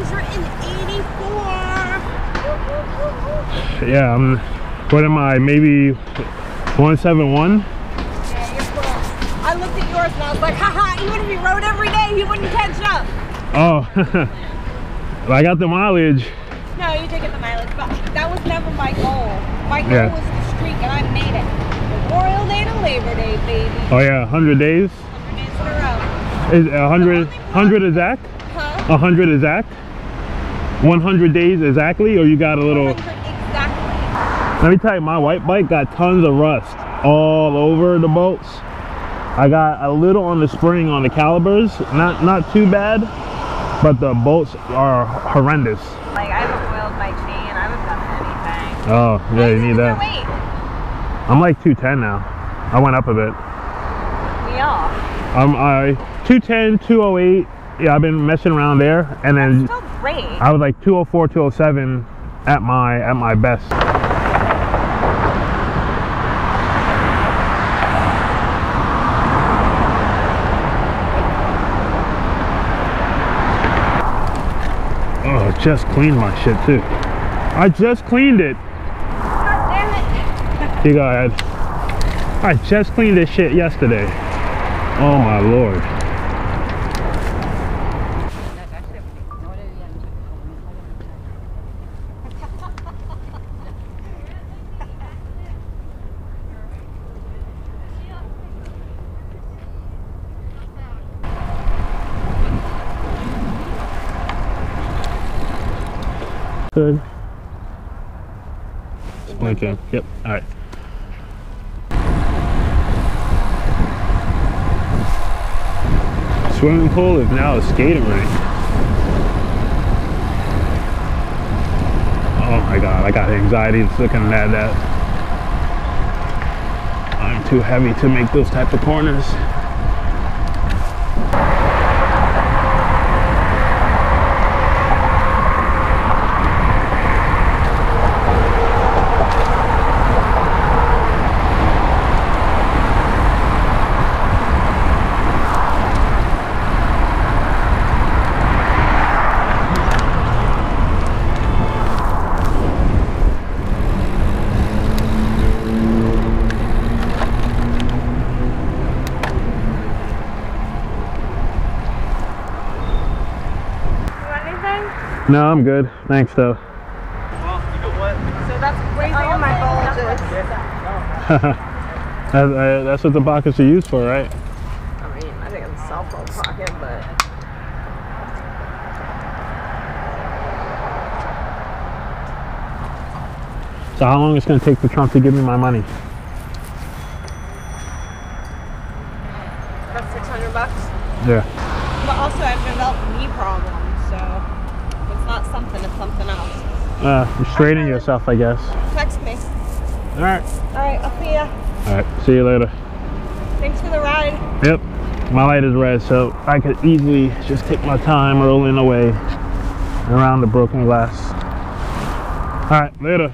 184. Yeah, I'm. What am I? Maybe 171. Yeah, you're full. I looked at yours and I was like, haha, even if he rode every day, he wouldn't catch up. Oh, I got the mileage. No, you did get the mileage, but that was never my goal. My goal Yeah. was the streak, and I made it. Memorial Day to Labor Day, baby. Oh yeah, 100 days. 100 days in a row. Is 100 100 exact? Huh? 100 exact? 100 days exactly, or you got a little? exactly. Let me tell you, my white bike got tons of rust all over the bolts. I got a little on the spring on the calipers, not not too bad, but the bolts are horrendous. Like, I haven't oiled my chain. I haven't done anything. Oh, yeah, you need that. I'm like 210 now. I went up a bit. we are. I'm I 210, 208. Yeah, I've been messing around there, and then great. I was like 204, 207 at my at my best. Oh, just cleaned my shit too. I just cleaned it. God damn it. You go ahead. I just cleaned this shit yesterday. Oh my lord. Good. Blinking. Yep. All right. Swimming pool is now a skating rink. Oh my god, I got anxiety just looking at that. I'm too heavy to make those type of corners. You want anything? No, I'm good. Thanks though. So that's raising my bulges. That's what the pockets are used for, right? I mean, I think it's a cell phone pocket, but. So how long it's gonna take for Trump to give me my money? That's 600 bucks. Yeah. But also, I've developed knee problems, so if it's not something, it's something else. Uh, straighten yourself, I guess. Text me. All right. All right, I'll see ya. All right. See you later. Thanks for the ride. Yep. My light is red, so I could easily just take my time rolling away around the broken glass. All right. Later.